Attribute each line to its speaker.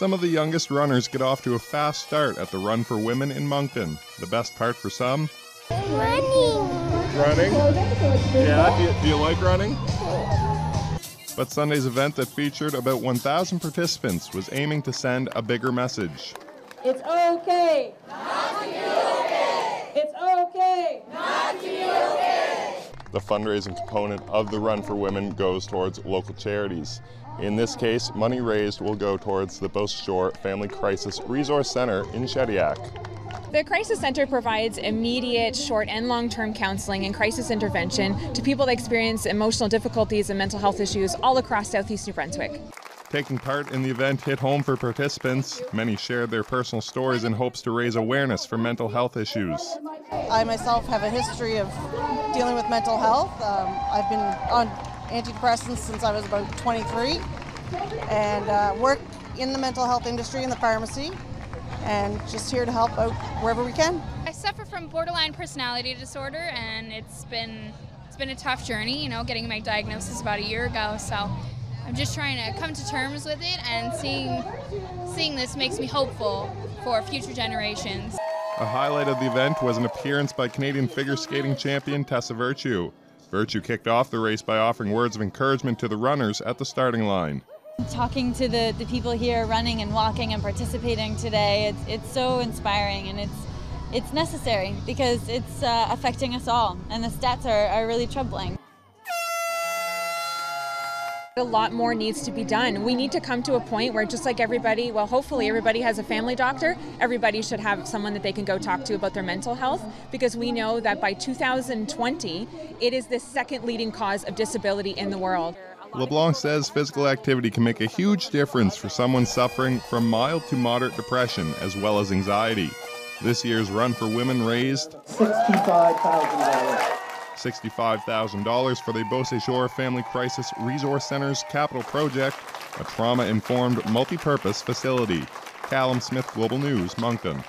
Speaker 1: Some of the youngest runners get off to a fast start at the Run for Women in Moncton. The best part for some?
Speaker 2: Running.
Speaker 1: Running? Yeah, do you, do you like running? But Sunday's event that featured about 1,000 participants was aiming to send a bigger message.
Speaker 3: It's okay. Not to be okay. It's okay. Not to be okay.
Speaker 1: The fundraising component of the Run for Women goes towards local charities. In this case, money raised will go towards the Beauséjour Family Crisis Resource Center in Shediac.
Speaker 4: The Crisis Center provides immediate, short, and long term counseling and crisis intervention to people that experience emotional difficulties and mental health issues all across southeast New Brunswick.
Speaker 1: Taking part in the event hit home for participants. Many shared their personal stories in hopes to raise awareness for mental health issues.
Speaker 5: I myself have a history of dealing with mental health. Um, I've been on antidepressants since I was about 23 and uh, work in the mental health industry in the pharmacy and just here to help out wherever we can.
Speaker 6: I suffer from borderline personality disorder and it's been it's been a tough journey, you know, getting my diagnosis about a year ago. So I'm just trying to come to terms with it and seeing seeing this makes me hopeful for future generations.
Speaker 1: A highlight of the event was an appearance by Canadian figure skating champion Tessa Virtue. Virtue kicked off the race by offering words of encouragement to the runners at the starting line.
Speaker 7: Talking to the, the people here running and walking and participating today, it's, it's so inspiring and it's, it's necessary because it's uh, affecting us all and the stats are, are really troubling.
Speaker 4: A lot more needs to be done. We need to come to a point where, just like everybody, well, hopefully everybody has a family doctor, everybody should have someone that they can go talk to about their mental health because we know that by 2020, it is the second leading cause of disability in the world.
Speaker 1: LeBlanc says physical activity can make a huge difference for someone suffering from mild to moderate depression as well as anxiety. This year's Run for Women raised
Speaker 8: $65,000.
Speaker 1: $65,000 for the Beauséjour Family Crisis Resource Center's capital project, a trauma informed multi purpose facility. Callum Smith, Global News, Moncton.